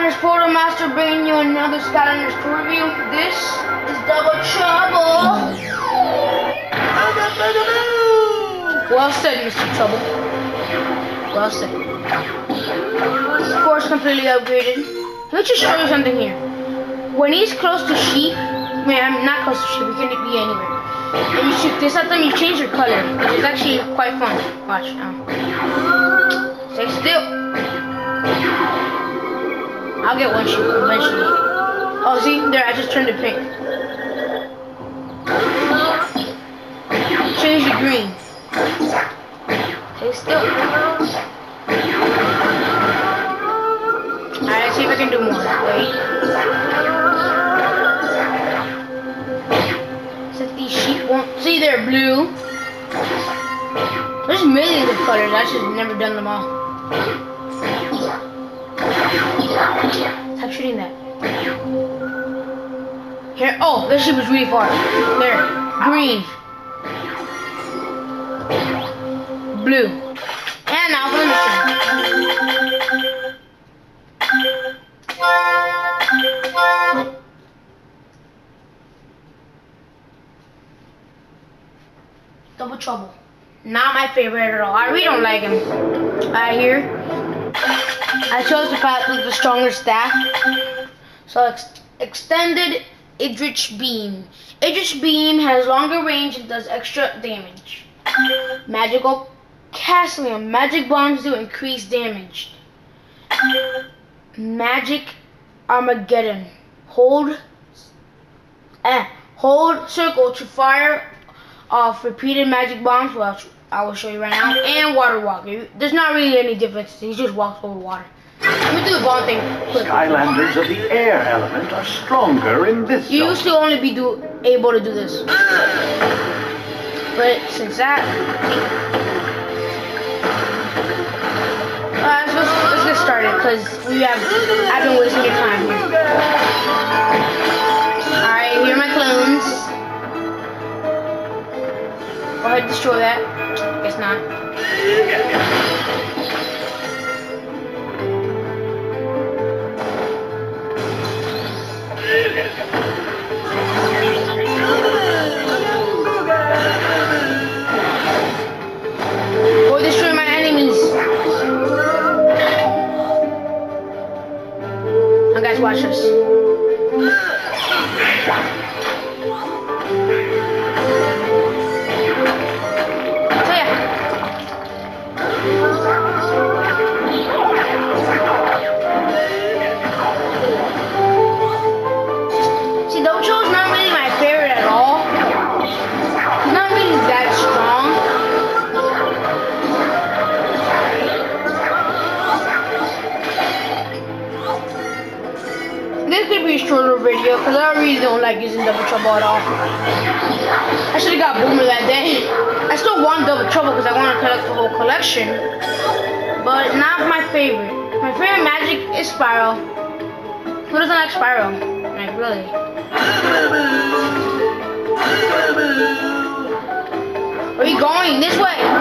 Skylanders Portal Master bringing you another Skylanders review. This is Double Trouble. Well said, Mr. Trouble. Well said. Of course, completely upgraded. Let's just show you something here. When he's close to sheep, man, not close to sheep, he can be anywhere. And you shoot this at them, you change your color. It's actually quite fun. Watch now. Stay still. I'll get one sheep eventually. Oh, see? There, I just turned it pink. Change to green. Stay still. Alright, let's see if I can do more. Wait. Except these sheep won't. See, they're blue. There's millions of colors. I should have never done them all. Stop shooting that. Here. Oh, this ship was really far. There. Green. Blue. And now for the. Double Trouble. Not my favorite at all. I really don't like him. Right here. I chose the path with the stronger staff. So ex extended Eldritch Beam. Eldritch Beam has longer range and does extra damage. Magical Caslium. Magic bombs do increased damage. Magic Armageddon. Hold eh, hold circle to fire off repeated magic bombs. Well, I will show you right now. And water walk. There's not really any difference. He just walks over water. Let me do the bomb thing. Skylanders of the air element are stronger in this You used to only be do able to do this. But since that, let's, let's get started because we have. I've been wasting your time here. All right, here destroy that. Guess not. Shorter video because I really don't like using Double Trouble at all. I should have got Boomer that day. I still want Double Trouble because I want to collect the whole collection. But not my favorite. My favorite magic is Spyro. Who doesn't like Spyro? Like, really? Are you going? This way!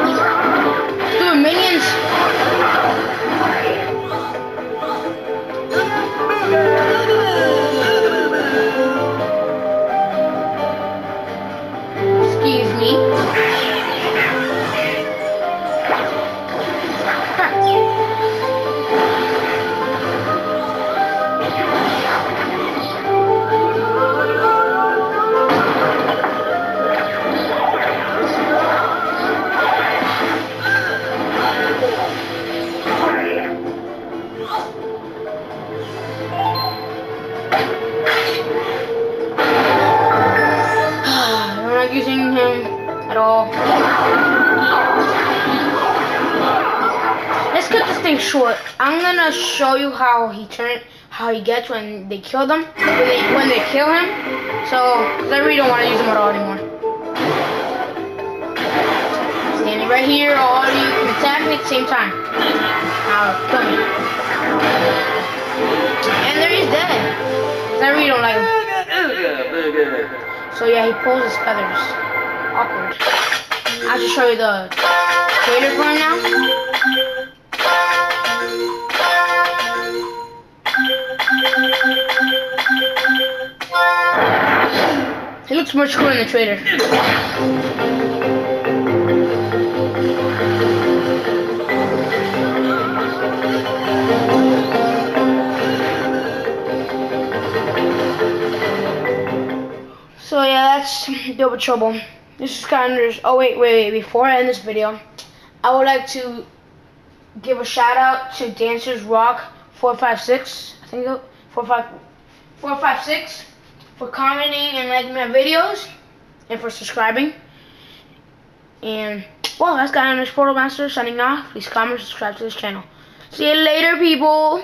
All. Let's cut this thing short. I'm gonna show you how he turn, how he gets when they kill them, when they, when they kill him. So, I really don't want to use him at all anymore. Standing right here, all of you can attack me at the same time. Now, kill me. And there he's dead. I really don't like him. So yeah, he pulls his feathers awkward. I'll just show you the trailer for now. He looks much cooler in the trader. So yeah, that's Double Trouble. This is of, oh wait, wait, wait, before I end this video, I would like to give a shout out to Dancers Rock 456, I think it, 456, for commenting and liking my videos, and for subscribing. And, well, that's Guy Portal Master signing off. Please comment, and subscribe to this channel. See you later, people.